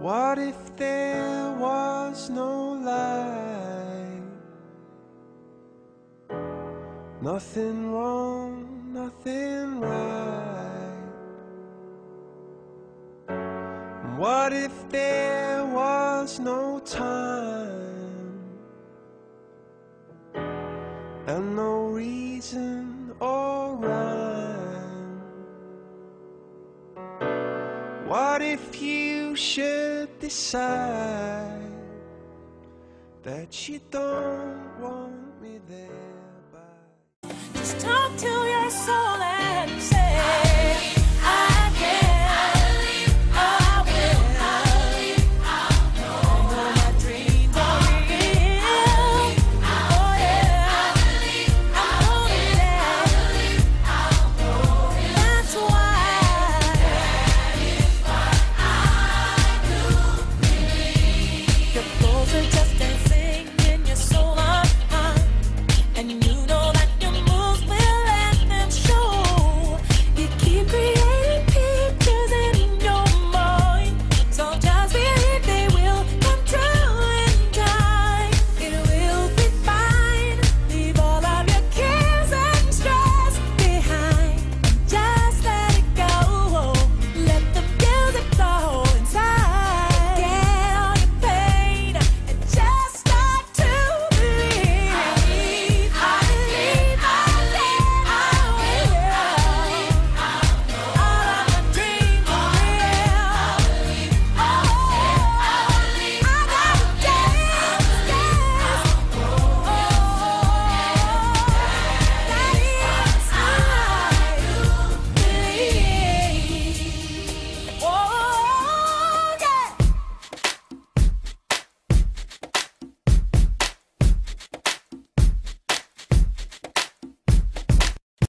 What if there was no light? Nothing wrong, nothing right. What if there was no time? And no reason or What if you should decide that you don't want me there?